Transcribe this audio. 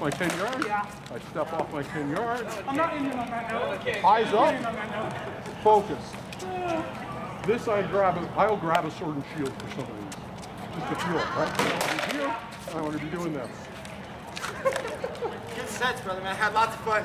My 10 yards? Yeah. I step off my 10 yards. I'm not Indian on that note. Eyes up. Focus. This I grab, a, I'll grab a sword and shield for some of these. Just to feel it, right? I want to be here. I want to be doing this. Good sets, brother, man. I had lots of fun.